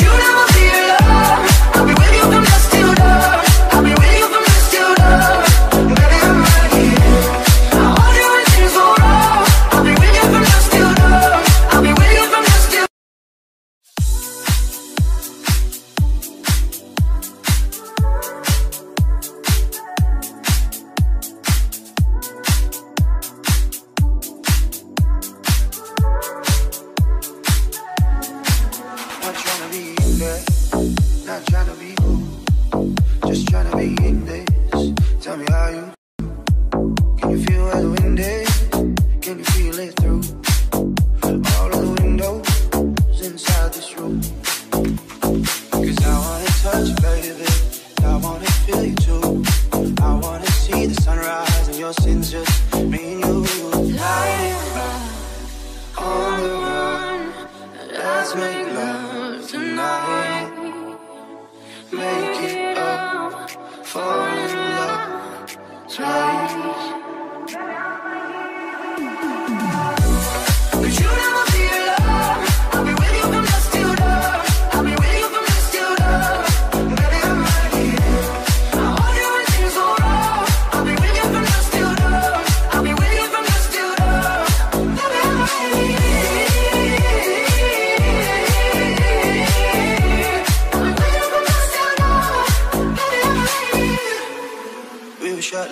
You never there, not tryna be cool, just tryna be in this. Tell me how you. Can you feel the wind is? Can you feel it through all the windows inside this room? Cause I wanna touch you, baby. I wanna feel you too. I wanna see the sunrise and your sins just me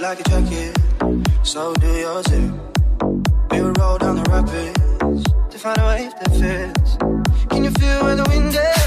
Like a jacket, so do yours too. We will roll down the rapids to find a wave that fits. Can you feel where the wind is?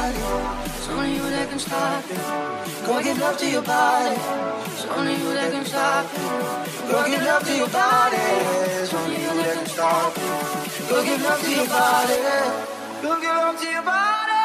Body, It's only you that can stop it. go give love to your body, It's only you that can stop it. go give love to your body. It's only you that can stop it. Go give love to your body, go give love to your body.